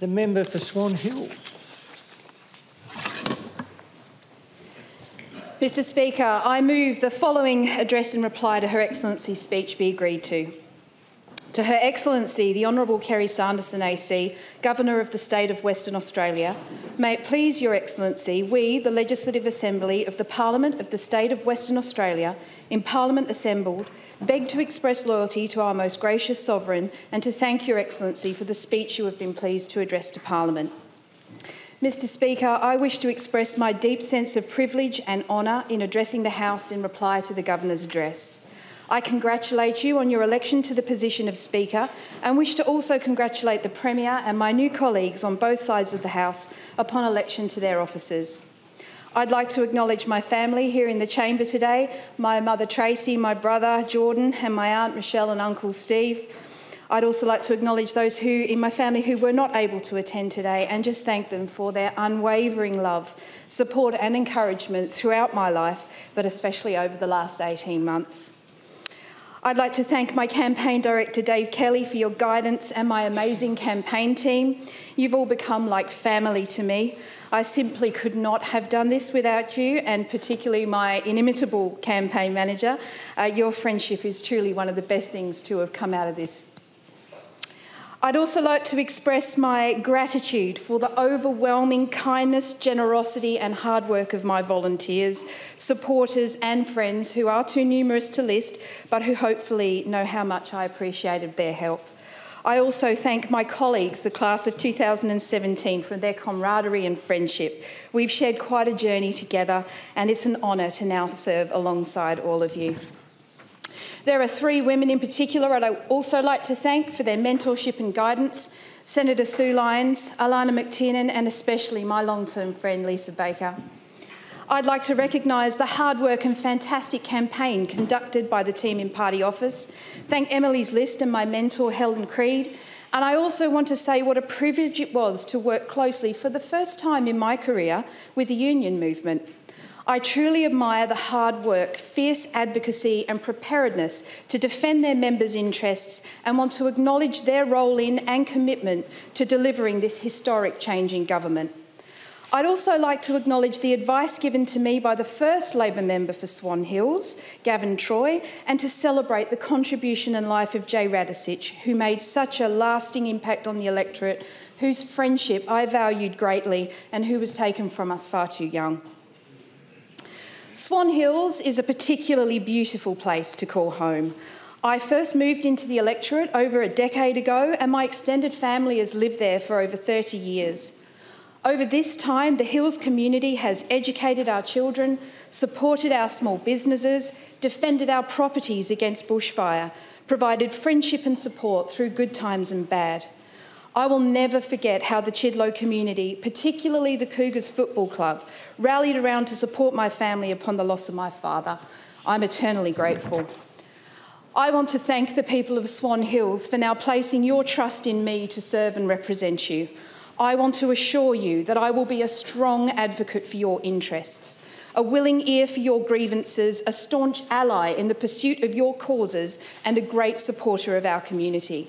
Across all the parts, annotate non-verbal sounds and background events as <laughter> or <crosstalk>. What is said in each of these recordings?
The member for Swan Hills. Mr Speaker, I move the following address in reply to Her Excellency's speech be agreed to. To Her Excellency, the Honourable Kerry Sanderson AC, Governor of the State of Western Australia, may it please Your Excellency, we, the Legislative Assembly of the Parliament of the State of Western Australia, in Parliament assembled, beg to express loyalty to our most gracious Sovereign and to thank Your Excellency for the speech you have been pleased to address to Parliament. Mr Speaker, I wish to express my deep sense of privilege and honour in addressing the House in reply to the Governor's address. I congratulate you on your election to the position of Speaker and wish to also congratulate the Premier and my new colleagues on both sides of the House upon election to their offices. I'd like to acknowledge my family here in the chamber today my mother Tracy, my brother Jordan, and my aunt Michelle and uncle Steve. I'd also like to acknowledge those who in my family who were not able to attend today and just thank them for their unwavering love, support, and encouragement throughout my life, but especially over the last 18 months. I'd like to thank my campaign director, Dave Kelly, for your guidance and my amazing campaign team. You've all become like family to me. I simply could not have done this without you, and particularly my inimitable campaign manager. Uh, your friendship is truly one of the best things to have come out of this I'd also like to express my gratitude for the overwhelming kindness, generosity, and hard work of my volunteers, supporters, and friends who are too numerous to list, but who hopefully know how much I appreciated their help. I also thank my colleagues, the class of 2017, for their camaraderie and friendship. We've shared quite a journey together, and it's an honour to now serve alongside all of you. There are three women in particular I'd also like to thank for their mentorship and guidance Senator Sue Lines, Alannah MacTiernan, and especially my long term friend Lisa Baker. I'd like to recognise the hard work and fantastic campaign conducted by the team in party office, thank Emily's List and my mentor Helen Creed, and I also want to say what a privilege it was to work closely for the first time in my career with the union movement. I truly admire the hard work, fierce advocacy, and preparedness to defend their members' interests and want to acknowledge their role in and commitment to delivering this historic change in government. I'd also like to acknowledge the advice given to me by the first Labor member for Swan Hills, Gavin Troy, and to celebrate the contribution and life of Jaye Radisich, who made such a lasting impact on the electorate, whose friendship I valued greatly and who was taken from us far too young. Swan Hills is a particularly beautiful place to call home. I first moved into the electorate over a decade ago, and my extended family has lived there for over 30 years. Over this time, the Hills community has educated our children, supported our small businesses, defended our properties against bushfire, provided friendship and support through good times and bad. I will never forget how the Chidlow community, particularly the Cougars Football Club, rallied around to support my family upon the loss of my father. I'm eternally grateful. I want to thank the people of Swan Hills for now placing your trust in me to serve and represent you. I want to assure you that I will be a strong advocate for your interests, a willing ear for your grievances, a staunch ally in the pursuit of your causes, and a great supporter of our community.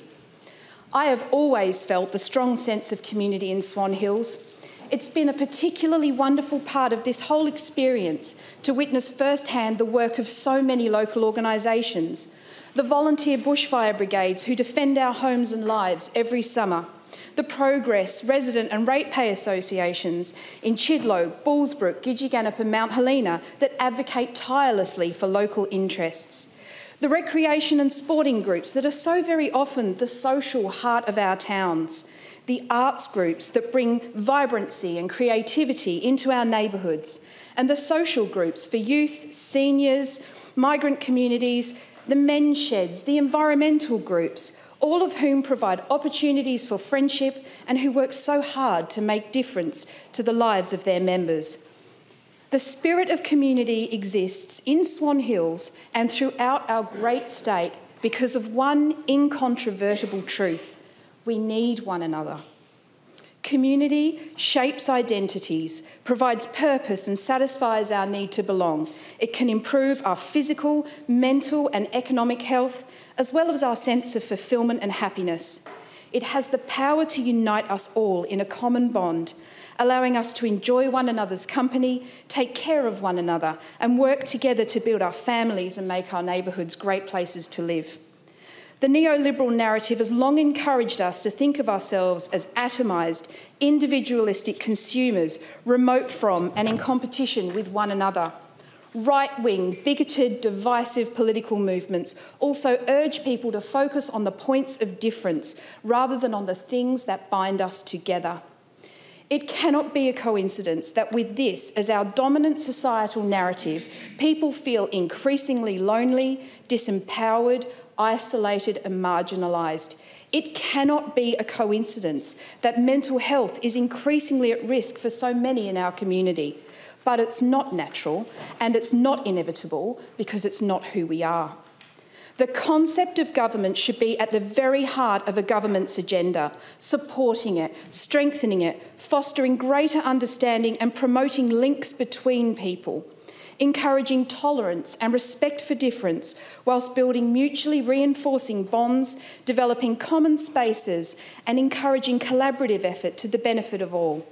I have always felt the strong sense of community in Swan Hills. It's been a particularly wonderful part of this whole experience to witness firsthand the work of so many local organisations, the volunteer bushfire brigades who defend our homes and lives every summer, the Progress, resident and ratepayer associations in Chidlow, Bullsbrook, Gidgegannup and Mount Helena that advocate tirelessly for local interests the recreation and sporting groups that are so very often the social heart of our towns, the arts groups that bring vibrancy and creativity into our neighbourhoods, and the social groups for youth, seniors, migrant communities, the men's sheds, the environmental groups, all of whom provide opportunities for friendship and who work so hard to make difference to the lives of their members. The spirit of community exists in Swan Hills and throughout our great state because of one incontrovertible truth we need one another. Community shapes identities, provides purpose, and satisfies our need to belong. It can improve our physical, mental, and economic health, as well as our sense of fulfilment and happiness. It has the power to unite us all in a common bond, allowing us to enjoy one another's company, take care of one another, and work together to build our families and make our neighbourhoods great places to live. The neoliberal narrative has long encouraged us to think of ourselves as atomised, individualistic consumers, remote from and in competition with one another. Right wing, bigoted, divisive political movements also urge people to focus on the points of difference rather than on the things that bind us together. It cannot be a coincidence that with this as our dominant societal narrative, people feel increasingly lonely, disempowered, isolated, and marginalised. It cannot be a coincidence that mental health is increasingly at risk for so many in our community. But it's not natural and it's not inevitable because it's not who we are. The concept of government should be at the very heart of a government's agenda, supporting it, strengthening it, fostering greater understanding, and promoting links between people encouraging tolerance and respect for difference, whilst building mutually reinforcing bonds, developing common spaces, and encouraging collaborative effort to the benefit of all.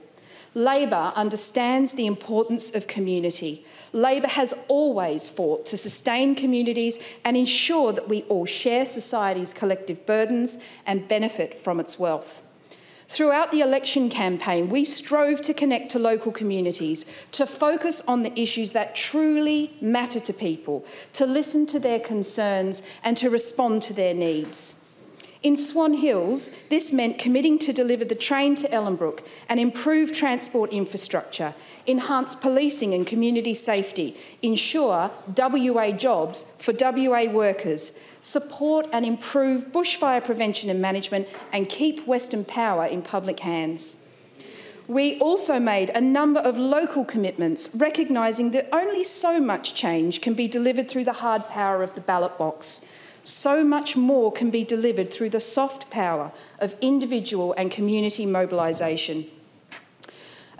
Labor understands the importance of community. Labor has always fought to sustain communities and ensure that we all share society's collective burdens and benefit from its wealth. Throughout the election campaign, we strove to connect to local communities, to focus on the issues that truly matter to people, to listen to their concerns, and to respond to their needs. In Swan Hills, this meant committing to deliver the train to Ellenbrook and improve transport infrastructure, enhance policing and community safety, ensure WA jobs for WA workers, support and improve bushfire prevention and management, and keep Western Power in public hands. We also made a number of local commitments, recognising that only so much change can be delivered through the hard power of the ballot box. So much more can be delivered through the soft power of individual and community mobilisation.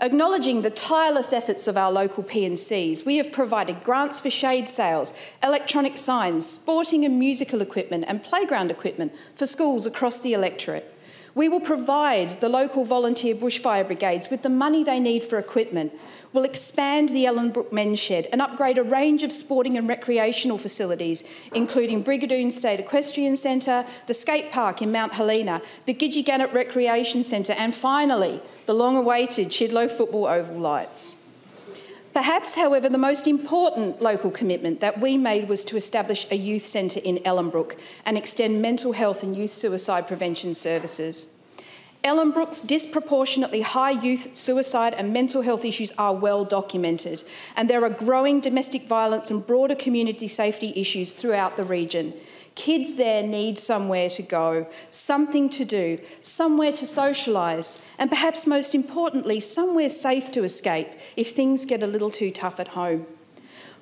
Acknowledging the tireless efforts of our local P&Cs, we have provided grants for shade sails, electronic signs, sporting and musical equipment and playground equipment for schools across the electorate. We will provide the local volunteer bushfire brigades with the money they need for equipment. We'll expand the Ellenbrook Men's Shed and upgrade a range of sporting and recreational facilities, including Brigadoon State Equestrian Centre, the skate park in Mount Helena, the Gidgegannup Recreation Centre, and finally, the long awaited Chidlow Football Oval lights. Perhaps, however, the most important local commitment that we made was to establish a youth centre in Ellenbrook and extend mental health and youth suicide prevention services. Ellenbrook's disproportionately high youth suicide and mental health issues are well documented, and there are growing domestic violence and broader community safety issues throughout the region. Kids there need somewhere to go, something to do, somewhere to socialise, and perhaps most importantly, somewhere safe to escape if things get a little too tough at home.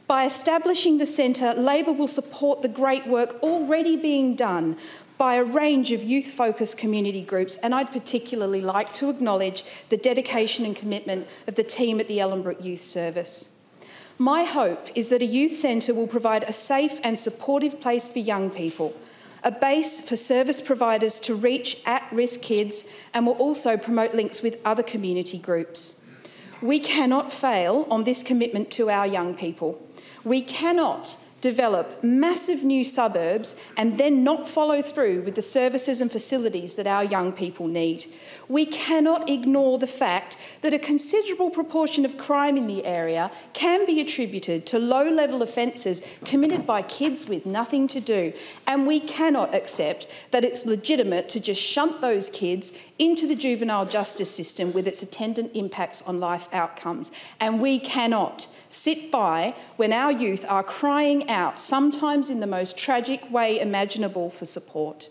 By establishing the centre, Labor will support the great work already being done by a range of youth focused community groups, and I'd particularly like to acknowledge the dedication and commitment of the team at the Ellenbrook Youth Service. My hope is that a youth centre will provide a safe and supportive place for young people, a base for service providers to reach at risk kids, and will also promote links with other community groups. We cannot fail on this commitment to our young people. We cannot develop massive new suburbs and then not follow through with the services and facilities that our young people need. We cannot ignore the fact that a considerable proportion of crime in the area can be attributed to low level offences committed by kids with nothing to do, and we cannot accept that it's legitimate to just shunt those kids into the juvenile justice system with its attendant impacts on life outcomes. And we cannot sit by when our youth are crying out, sometimes in the most tragic way imaginable, for support.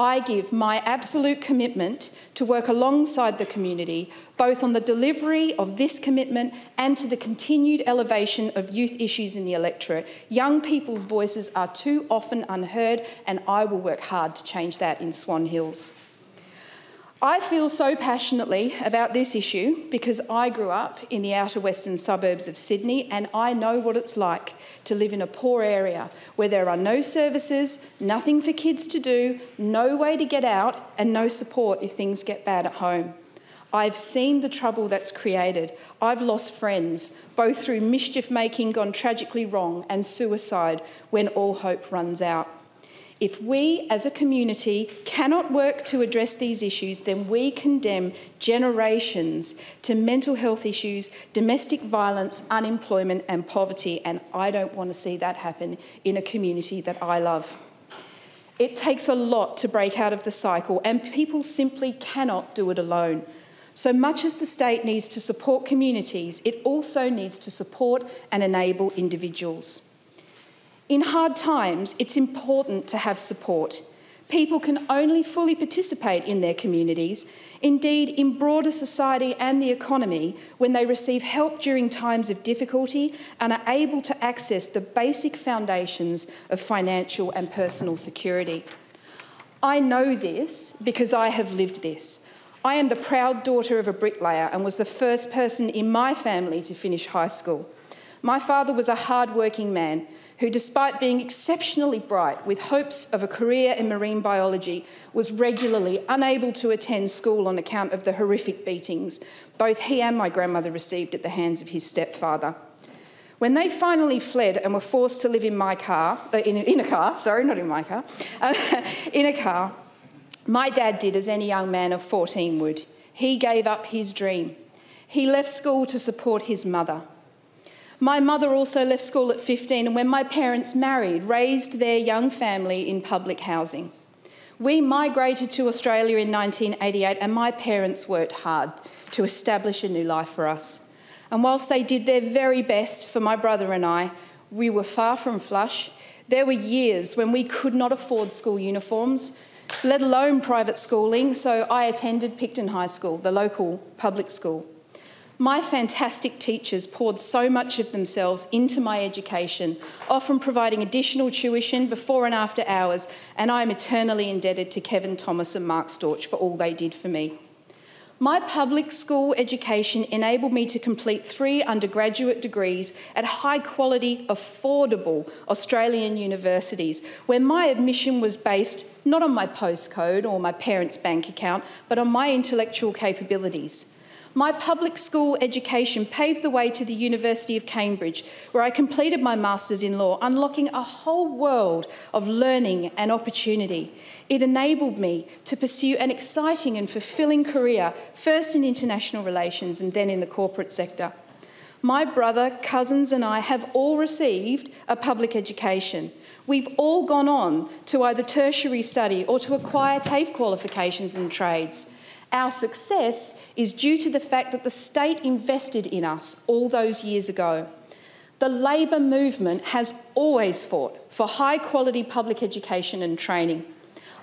I give my absolute commitment to work alongside the community, both on the delivery of this commitment and to the continued elevation of youth issues in the electorate. Young people's voices are too often unheard, and I will work hard to change that in Swan Hills. I feel so passionately about this issue because I grew up in the outer western suburbs of Sydney and I know what it's like to live in a poor area where there are no services, nothing for kids to do, no way to get out, and no support if things get bad at home. I've seen the trouble that's created. I've lost friends, both through mischief making gone tragically wrong and suicide when all hope runs out. If we as a community cannot work to address these issues, then we condemn generations to mental health issues, domestic violence, unemployment, and poverty. And I don't want to see that happen in a community that I love. It takes a lot to break out of the cycle, and people simply cannot do it alone. So much as the state needs to support communities, it also needs to support and enable individuals. In hard times, it's important to have support. People can only fully participate in their communities, indeed, in broader society and the economy, when they receive help during times of difficulty and are able to access the basic foundations of financial and personal security. I know this because I have lived this. I am the proud daughter of a bricklayer and was the first person in my family to finish high school. My father was a hard-working man who, despite being exceptionally bright with hopes of a career in marine biology, was regularly unable to attend school on account of the horrific beatings both he and my grandmother received at the hands of his stepfather. When they finally fled and were forced to live in my car, uh, in, in a car, sorry, not in my car, <laughs> uh, in a car, my dad did as any young man of 14 would. He gave up his dream. He left school to support his mother. My mother also left school at 15 and when my parents married, raised their young family in public housing. We migrated to Australia in 1988 and my parents worked hard to establish a new life for us. And whilst they did their very best for my brother and I, we were far from flush. There were years when we could not afford school uniforms, let alone private schooling, so I attended Picton High School, the local public school. My fantastic teachers poured so much of themselves into my education, often providing additional tuition before and after hours, and I am eternally indebted to Kevin Thomas and Mark Storch for all they did for me. My public school education enabled me to complete three undergraduate degrees at high quality, affordable Australian universities, where my admission was based not on my postcode or my parents' bank account, but on my intellectual capabilities. My public school education paved the way to the University of Cambridge, where I completed my Masters in Law, unlocking a whole world of learning and opportunity. It enabled me to pursue an exciting and fulfilling career, first in international relations and then in the corporate sector. My brother, cousins, and I have all received a public education. We've all gone on to either tertiary study or to acquire TAFE qualifications and trades. Our success is due to the fact that the state invested in us all those years ago. The Labor movement has always fought for high quality public education and training.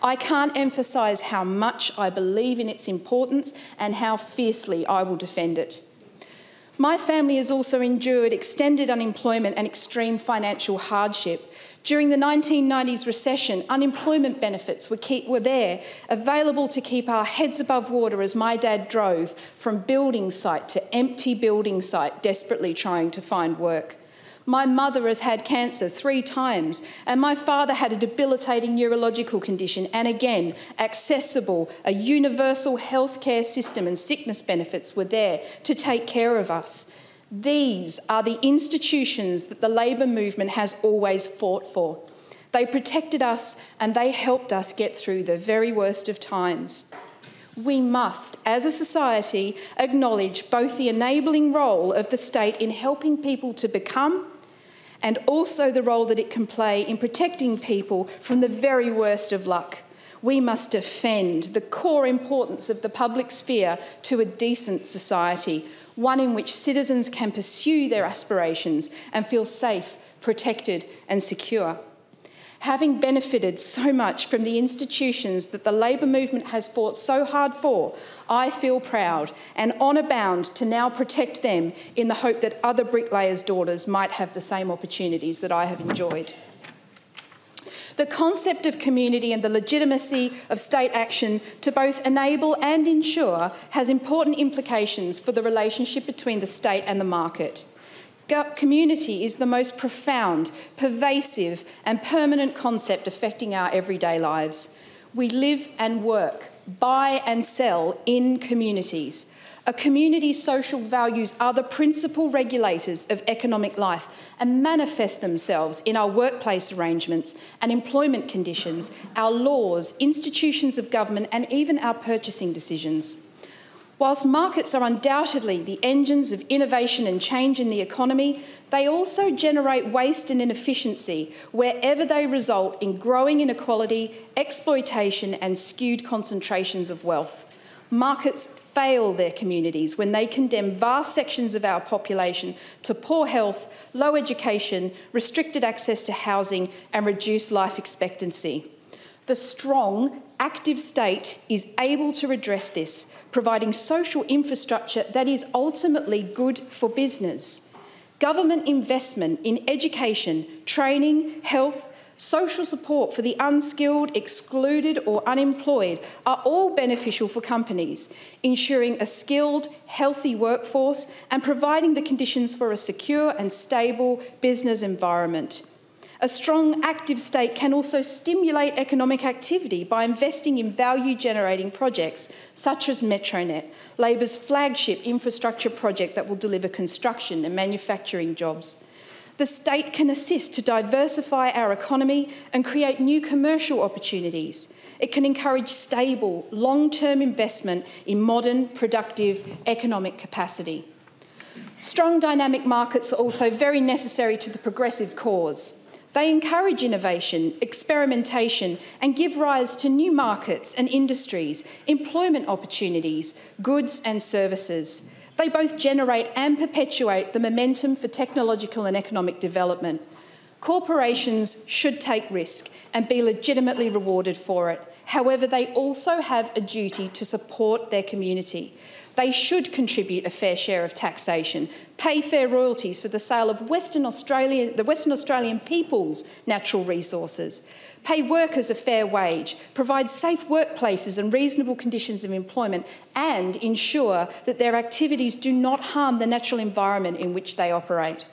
I can't emphasise how much I believe in its importance and how fiercely I will defend it. My family has also endured extended unemployment and extreme financial hardship during the 1990s recession, unemployment benefits were, keep, were there, available to keep our heads above water as my dad drove from building site to empty building site, desperately trying to find work. My mother has had cancer three times, and my father had a debilitating neurological condition, and again, accessible, a universal healthcare system and sickness benefits were there to take care of us. These are the institutions that the labour movement has always fought for. They protected us and they helped us get through the very worst of times. We must, as a society, acknowledge both the enabling role of the state in helping people to become and also the role that it can play in protecting people from the very worst of luck. We must defend the core importance of the public sphere to a decent society, one in which citizens can pursue their aspirations and feel safe, protected, and secure. Having benefited so much from the institutions that the labour movement has fought so hard for, I feel proud and honour bound to now protect them in the hope that other bricklayers' daughters might have the same opportunities that I have enjoyed. The concept of community and the legitimacy of state action to both enable and ensure has important implications for the relationship between the state and the market. Community is the most profound, pervasive, and permanent concept affecting our everyday lives. We live and work, buy and sell in communities. A community's social values are the principal regulators of economic life and manifest themselves in our workplace arrangements and employment conditions, our laws, institutions of government, and even our purchasing decisions. Whilst markets are undoubtedly the engines of innovation and change in the economy, they also generate waste and inefficiency wherever they result in growing inequality, exploitation, and skewed concentrations of wealth. Markets fail their communities when they condemn vast sections of our population to poor health, low education, restricted access to housing, and reduced life expectancy. The strong, active state is able to redress this providing social infrastructure that is ultimately good for business. Government investment in education, training, health, social support for the unskilled, excluded, or unemployed are all beneficial for companies, ensuring a skilled, healthy workforce and providing the conditions for a secure and stable business environment. A strong active state can also stimulate economic activity by investing in value generating projects such as Metronet, Labor's flagship infrastructure project that will deliver construction and manufacturing jobs. The state can assist to diversify our economy and create new commercial opportunities. It can encourage stable, long term investment in modern, productive economic capacity. Strong dynamic markets are also very necessary to the progressive cause. They encourage innovation, experimentation, and give rise to new markets and industries, employment opportunities, goods and services. They both generate and perpetuate the momentum for technological and economic development. Corporations should take risk and be legitimately rewarded for it. However, they also have a duty to support their community. They should contribute a fair share of taxation, pay fair royalties for the sale of Western Australia, the Western Australian people's natural resources, pay workers a fair wage, provide safe workplaces and reasonable conditions of employment, and ensure that their activities do not harm the natural environment in which they operate.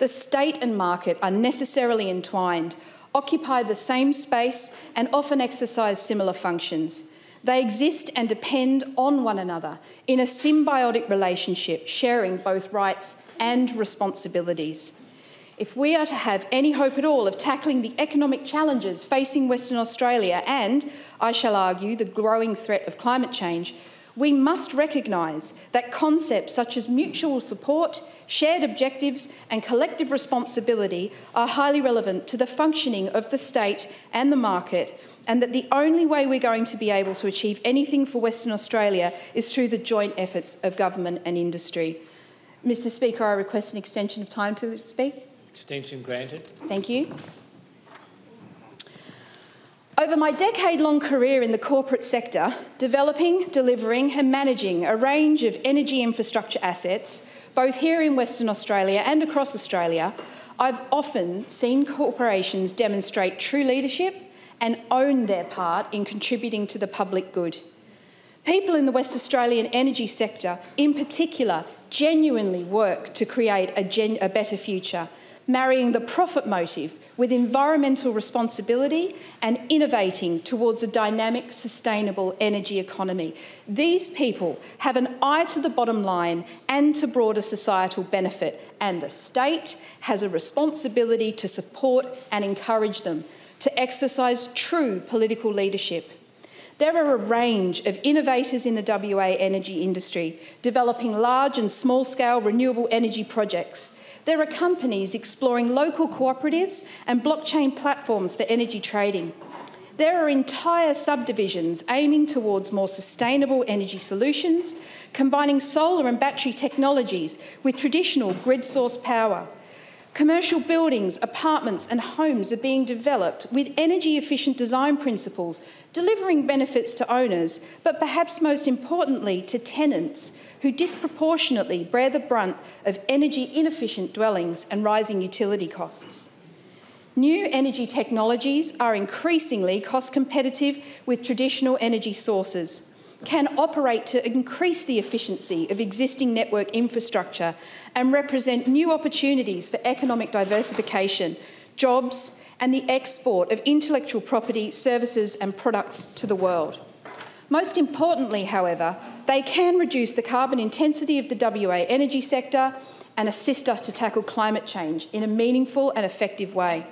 The state and market are necessarily entwined, occupy the same space, and often exercise similar functions. They exist and depend on one another in a symbiotic relationship, sharing both rights and responsibilities. If we are to have any hope at all of tackling the economic challenges facing Western Australia and, I shall argue, the growing threat of climate change, we must recognise that concepts such as mutual support, shared objectives, and collective responsibility are highly relevant to the functioning of the state and the market and that the only way we're going to be able to achieve anything for Western Australia is through the joint efforts of government and industry. Mr Speaker, I request an extension of time to speak. Extension granted. Thank you. Over my decade long career in the corporate sector, developing, delivering, and managing a range of energy infrastructure assets, both here in Western Australia and across Australia, I've often seen corporations demonstrate true leadership and own their part in contributing to the public good. People in the West Australian energy sector, in particular, genuinely work to create a, a better future, marrying the profit motive with environmental responsibility and innovating towards a dynamic, sustainable energy economy. These people have an eye to the bottom line and to broader societal benefit, and the state has a responsibility to support and encourage them to exercise true political leadership. There are a range of innovators in the WA energy industry developing large and small scale renewable energy projects. There are companies exploring local cooperatives and blockchain platforms for energy trading. There are entire subdivisions aiming towards more sustainable energy solutions, combining solar and battery technologies with traditional grid source power. Commercial buildings, apartments, and homes are being developed with energy efficient design principles, delivering benefits to owners, but perhaps most importantly to tenants who disproportionately bear the brunt of energy inefficient dwellings and rising utility costs. New energy technologies are increasingly cost competitive with traditional energy sources, can operate to increase the efficiency of existing network infrastructure, and represent new opportunities for economic diversification, jobs, and the export of intellectual property, services, and products to the world. Most importantly, however, they can reduce the carbon intensity of the WA energy sector and assist us to tackle climate change in a meaningful and effective way.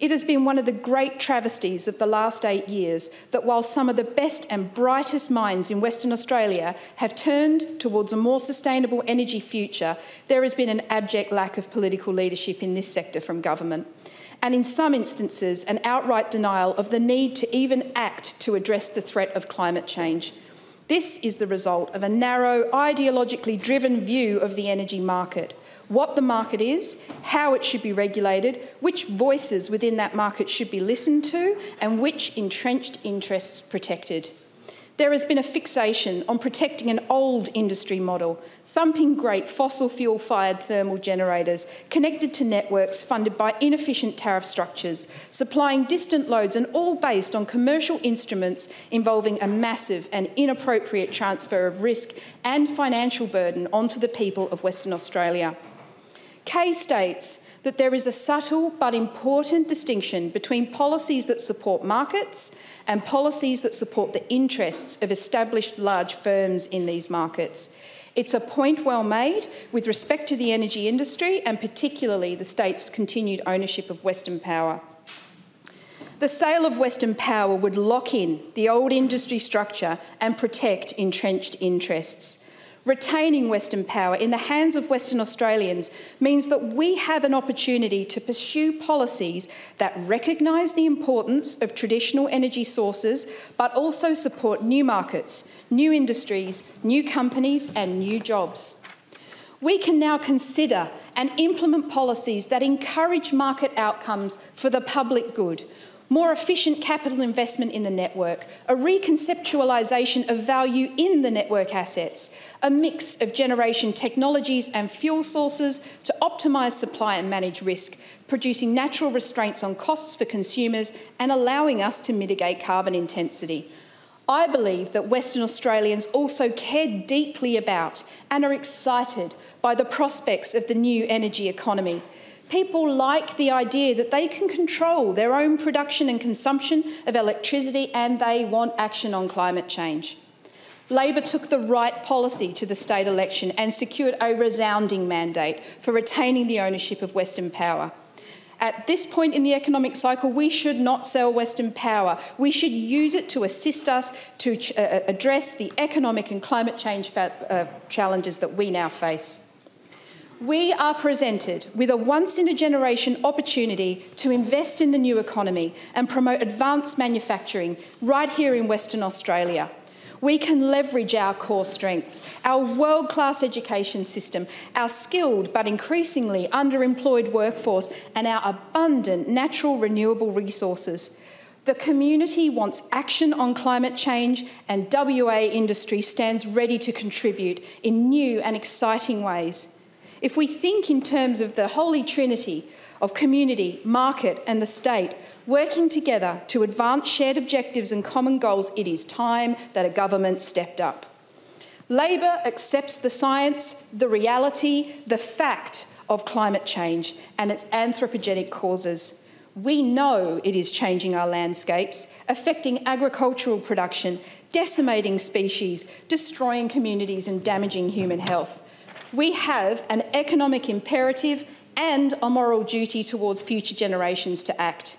It has been one of the great travesties of the last eight years that while some of the best and brightest minds in Western Australia have turned towards a more sustainable energy future, there has been an abject lack of political leadership in this sector from government. And in some instances, an outright denial of the need to even act to address the threat of climate change. This is the result of a narrow, ideologically driven view of the energy market what the market is, how it should be regulated, which voices within that market should be listened to, and which entrenched interests protected. There has been a fixation on protecting an old industry model, thumping great fossil fuel fired thermal generators connected to networks funded by inefficient tariff structures, supplying distant loads, and all based on commercial instruments involving a massive and inappropriate transfer of risk and financial burden onto the people of Western Australia. Kay states that there is a subtle but important distinction between policies that support markets and policies that support the interests of established large firms in these markets. It's a point well made with respect to the energy industry and particularly the state's continued ownership of Western Power. The sale of Western Power would lock in the old industry structure and protect entrenched interests. Retaining Western power in the hands of Western Australians means that we have an opportunity to pursue policies that recognise the importance of traditional energy sources but also support new markets, new industries, new companies, and new jobs. We can now consider and implement policies that encourage market outcomes for the public good more efficient capital investment in the network, a reconceptualisation of value in the network assets, a mix of generation technologies and fuel sources to optimise supply and manage risk, producing natural restraints on costs for consumers and allowing us to mitigate carbon intensity. I believe that Western Australians also care deeply about and are excited by the prospects of the new energy economy People like the idea that they can control their own production and consumption of electricity and they want action on climate change. Labor took the right policy to the state election and secured a resounding mandate for retaining the ownership of Western Power. At this point in the economic cycle, we should not sell Western power. We should use it to assist us to uh, address the economic and climate change uh, challenges that we now face we are presented with a once in a generation opportunity to invest in the new economy and promote advanced manufacturing right here in Western Australia. We can leverage our core strengths, our world class education system, our skilled but increasingly underemployed workforce, and our abundant natural renewable resources. The community wants action on climate change, and WA industry stands ready to contribute in new and exciting ways. If we think in terms of the holy trinity of community, market, and the state working together to advance shared objectives and common goals, it is time that a government stepped up. Labor accepts the science, the reality, the fact of climate change and its anthropogenic causes. We know it is changing our landscapes, affecting agricultural production, decimating species, destroying communities, and damaging human health we have an economic imperative and a moral duty towards future generations to act.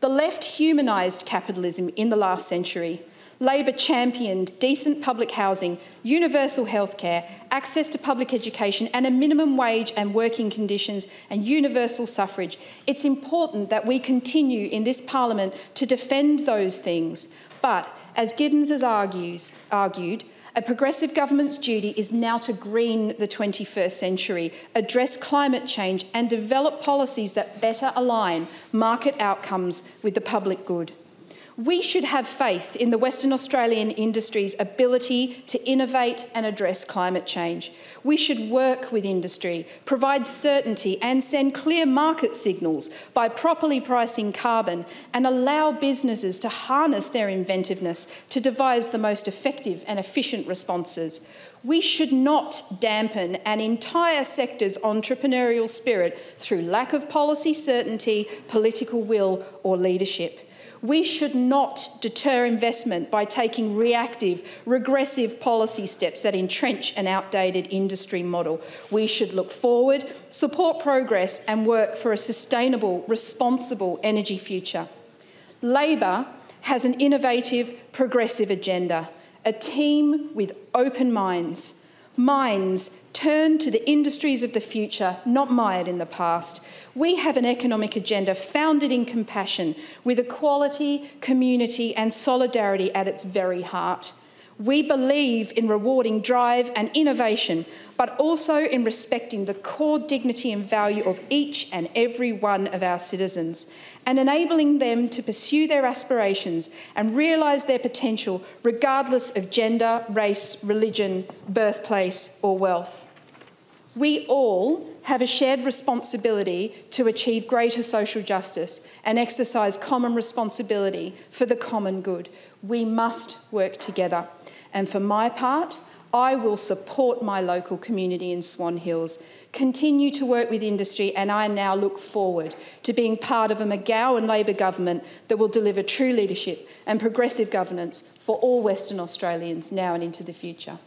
The left humanised capitalism in the last century. Labor championed decent public housing, universal healthcare, access to public education, and a minimum wage and working conditions and universal suffrage. It's important that we continue in this Parliament to defend those things. But as Giddens has argues, argued, a progressive government's duty is now to green the 21st century, address climate change, and develop policies that better align market outcomes with the public good. We should have faith in the Western Australian industry's ability to innovate and address climate change. We should work with industry, provide certainty, and send clear market signals by properly pricing carbon and allow businesses to harness their inventiveness to devise the most effective and efficient responses. We should not dampen an entire sector's entrepreneurial spirit through lack of policy certainty, political will, or leadership. We should not deter investment by taking reactive, regressive policy steps that entrench an outdated industry model. We should look forward, support progress, and work for a sustainable, responsible energy future. Labor has an innovative, progressive agenda, a team with open minds, minds turned to the industries of the future, not mired in the past. We have an economic agenda founded in compassion, with equality, community, and solidarity at its very heart. We believe in rewarding drive and innovation, but also in respecting the core dignity and value of each and every one of our citizens and enabling them to pursue their aspirations and realise their potential regardless of gender, race, religion, birthplace, or wealth. We all have a shared responsibility to achieve greater social justice and exercise common responsibility for the common good. We must work together. And for my part, I will support my local community in Swan Hills, continue to work with industry, and I now look forward to being part of a McGowan Labor government that will deliver true leadership and progressive governance for all Western Australians now and into the future.